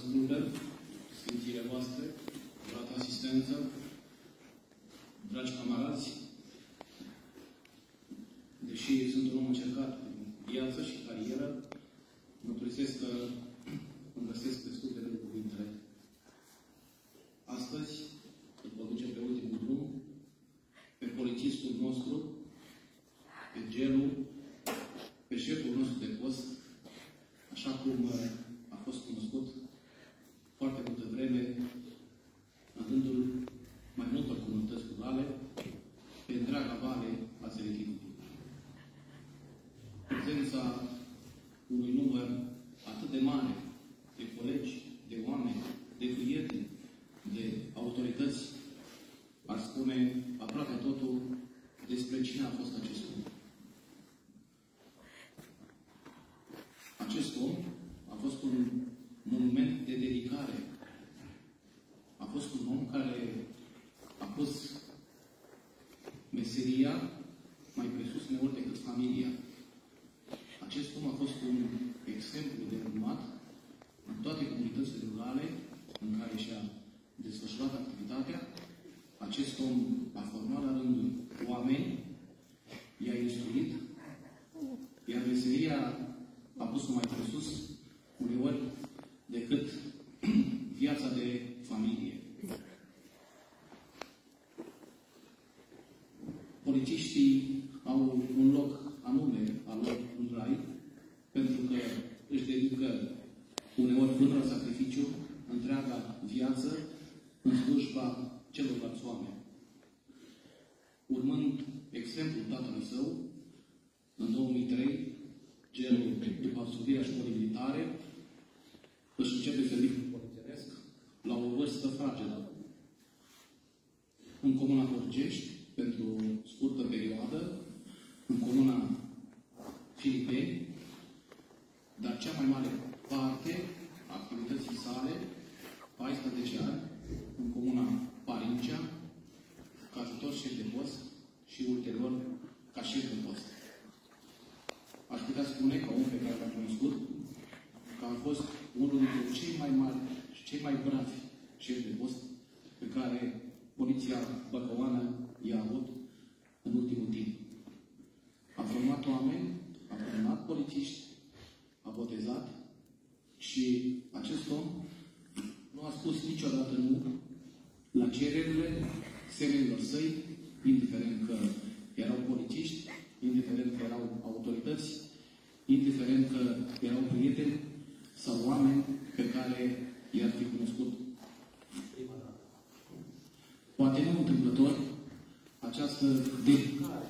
Strudel, Sfințile voastre, drată asistență, dragi camarazi, deși sunt un om încercat în viață și carieră, mărturisesc că îmi găsesc destul de greu cuvintele. Astăzi îl conduce pe ultimul drum, pe polițistul nostru, pe gelul, pe șeful nostru de post, așa cum a fost cunoscut foarte multă vreme în rândul mai multor comunități rurale pe întreaga vale a Seretinului. Prezența unui număr atât de mare de colegi, de oameni, de prieteni, de autorități, ar spune aproape totul despre cine a fost acest om. Acest om a fost un monument de dedicare. A fost un om care a pus meseria mai presus uneori decât familia. Acest om a fost un exemplu de urmat în toate comunitățile rurale în care și-a desfășurat activitatea. Acest om a format la rândul oameni, i-a instruit, iar meseria a pus-o mai presus uneori decât viața de familie. Polițiștii au un loc anume al lor în rai, pentru că își dedică uneori fără sacrificiu întreaga viață în slujba celorlalți oameni. Urmând exemplul tatălui său, absolvirea școlii militare, își începe serviciul poliționesc la o vârstă fragedă. În comuna Horgești, pentru scurtă perioadă, în comuna Filipeni, dar cea mai mare parte a activității sale, 14 ani, în comuna Parincea, ca ajutor șef de post și ulterior ca șef de post. Aș putea spune, ca om pe care l-am cunoscut, că a fost unul dintre cei mai mari și cei mai bravi șefi de post pe care poliția băcăoană i-a avut în ultimul timp. A format oameni, a format polițiști, a botezat și acest om nu a spus niciodată nu la cererile semenilor săi, indiferent că erau polițiști, indiferent că erau autorități, indiferent că erau prieteni sau oameni pe care i-ar fi cunoscut prima dată. Poate nu întâmplător, această dedicare,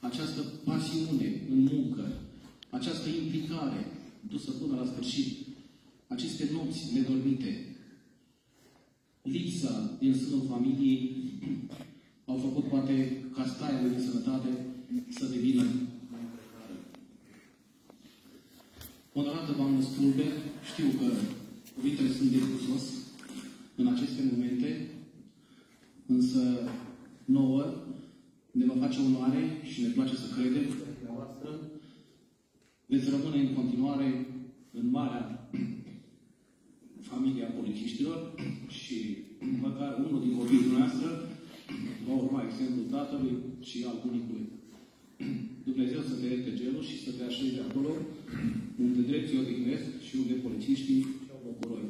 această pasiune în muncă, această implicare dusă până la sfârșit, aceste nopți nedormite, lipsa din sânul familiei au făcut poate ca starea de sănătate să devină mai precară. Onorată doamnă Stulbe, știu că cuvintele sunt de sus în aceste momente, însă nouă ne va face onoare și ne place să credem că dumneavoastră veți rămâne în continuare în marea familia polițiștilor și măcar unul din copiii noastre va urma exemplul tatălui și al bunicului. Dumnezeu să te ierte gelul și să te așeze județii odihnesc și unde polițiștii au Bucuroi.